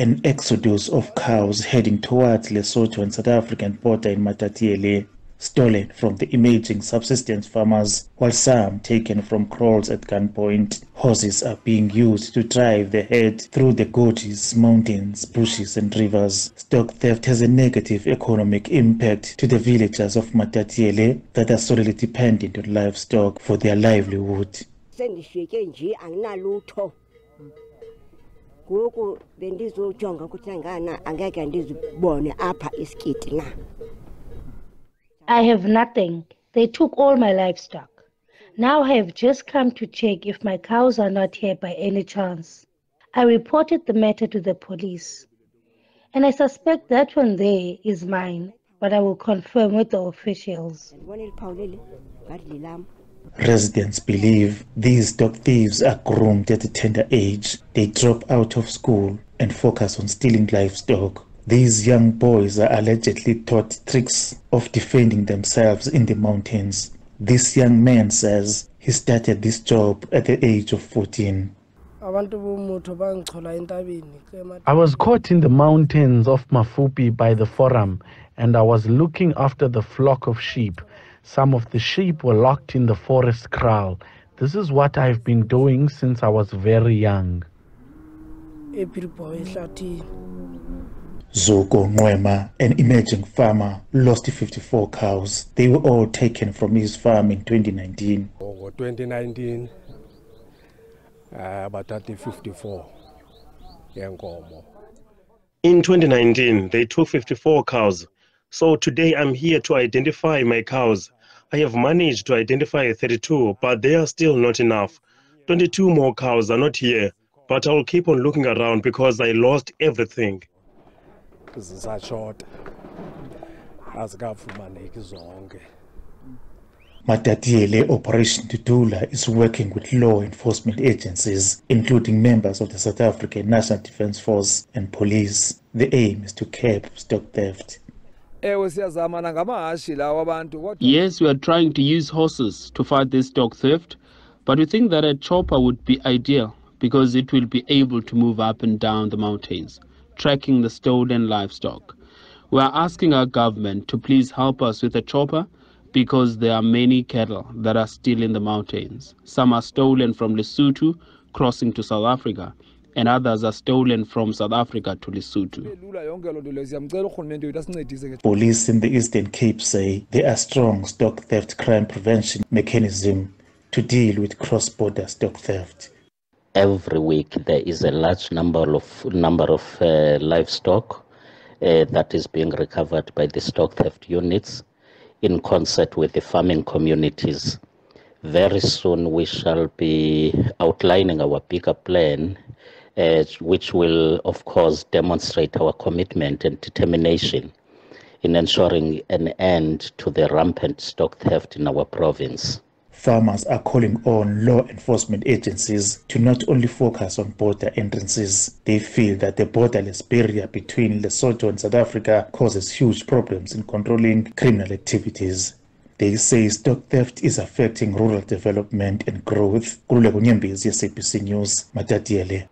an exodus of cows heading towards Lesotho and South African border in Matatiele, stolen from the emerging subsistence farmers, while some taken from kraals at gunpoint. Horses are being used to drive the herd through the gorges, mountains, bushes and rivers. Stock theft has a negative economic impact to the villagers of Matatiele that are solely dependent on livestock for their livelihood. Sendishiyeke nje anginalutho ngoku bendizojonga ukuthi angana angeke ndizibone apha isikiti na I have nothing. They took all my livestock. Now I have just come to check if my cows are not here by any chance. I reported the matter to the police. And I suspect that one there is mine, but I will confirm with the officials. Ndibona iliphawu leli ngathi lilam Residents believe these stock thieves are groomed at a tender age. They drop out of school and focus on stealing livestock. These young boys are allegedly taught tricks of defending themselves in the mountains. This young man says he started this job at the age of 14. abantu bomotho bangichola entabeni ke ma- I was caught in the mountains of Mafupi by the forum, and I was looking after the flock of sheep. Some of the sheep were locked in the forest kraal. This is what I've been doing since I was very young. epiripo ehlathini Zuko Nwema, an emerging farmer, lost 54 cows. They were all taken from his farm in 2019. ngo-2019 um bathathe 54 yenkomo In 2019, they took 54 cows. So today I'm here to identify my cows. I have managed to identify 32, but they are still not enough. 22 more cows are not here, but I will keep on looking around because I lost everything. zisashota azikafumaneki zonke Matatiele Operation Tutula is working with law enforcement agencies, including members of the South African National Defence Force and police. The aim is to curb stock theft. Yes, we are trying to use horses to fight this stock theft, but we think that a chopper would be ideal because it will be able to move up and down the mountains, tracking the stolen livestock. We are asking our government to please help us with a chopper because there are many cattle that are still in the mountains. Some are stolen from Lesotho, crossing to South Africa, and others are stolen from South Africa to Lesotho. lula yonke loo nto leyo siyamcela urhulumente wethu asincedise ke Police in the Eastern Cape say there are strong stock theft crime prevention mechanism to deal with cross-border stock theft. every week there is a large number of number of uh, livestock uh, that is being recovered by the stock theft units in concert with the farming communities. Very soon we shall be outlining our bigger plan, uh, which will of course demonstrate our commitment and determination in ensuring an end to the rampant stock theft in our province. Farmers are calling on law enforcement agencies to not only focus on border entrances. They feel that the borderless barrier between Lesotho and South Africa causes huge problems in controlling criminal activities. They say stock theft is affecting rural development and growth. Kululeko Nyembezi, SABC News, Matatiele.